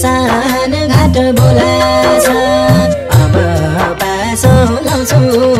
सान घाट बोला अब पासो लाउँछु।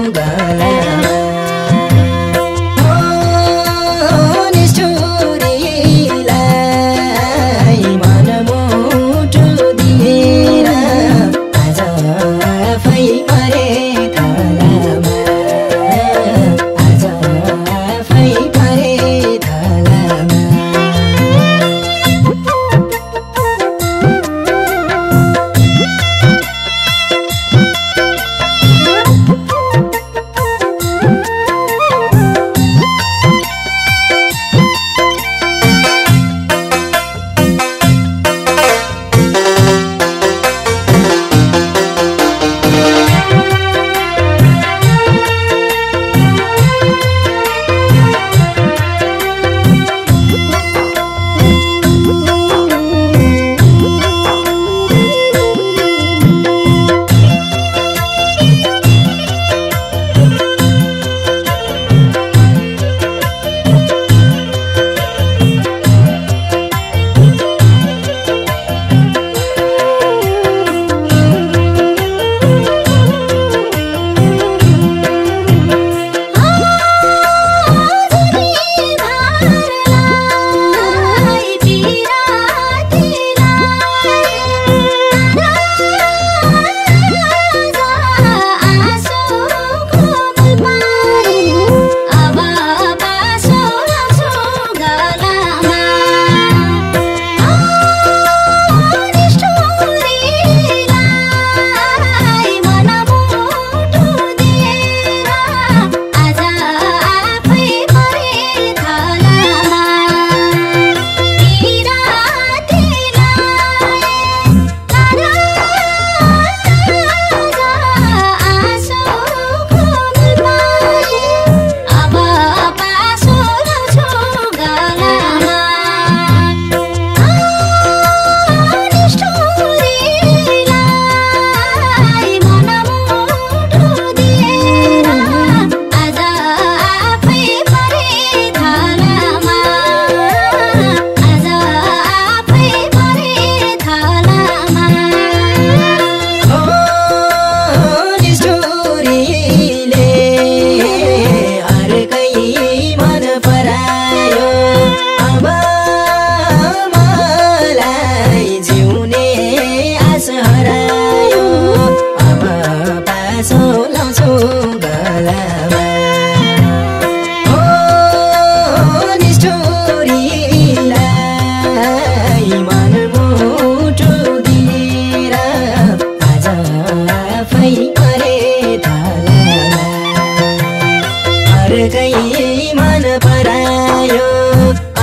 अर्कै मन परायो।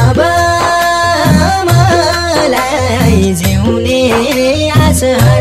अब मलाई जिउने आशा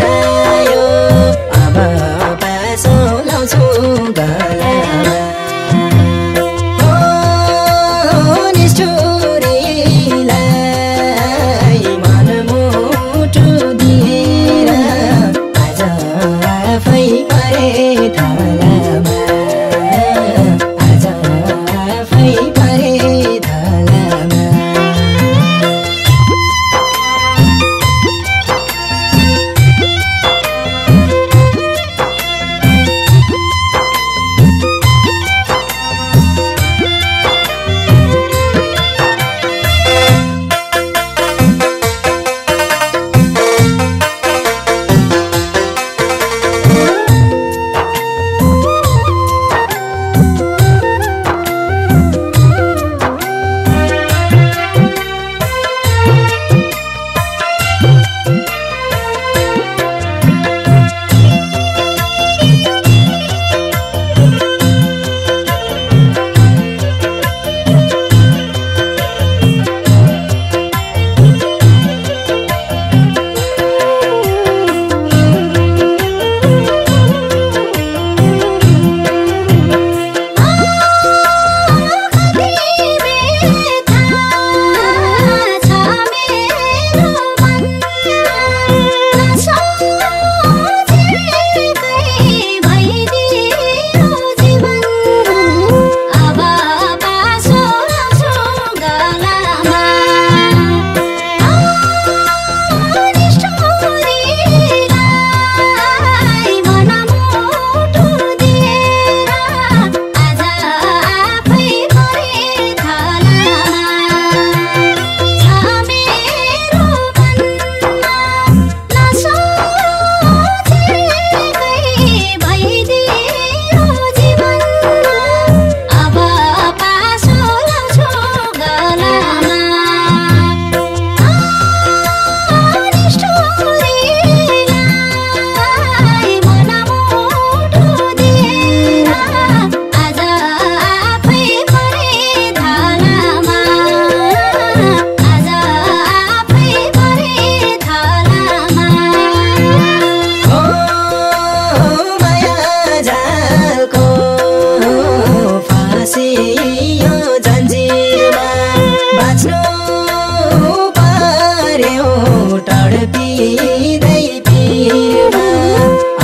पिरमा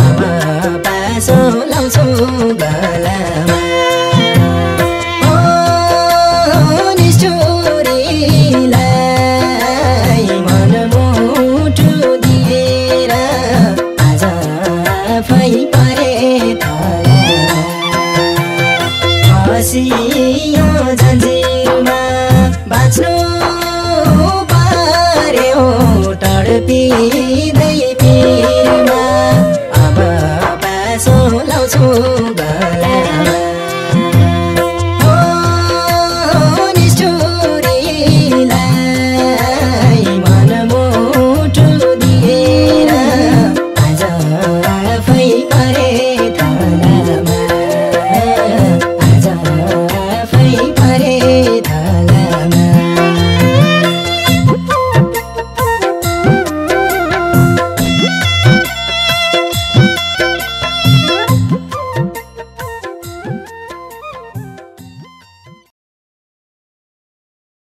अब पासो लाउँछु sundar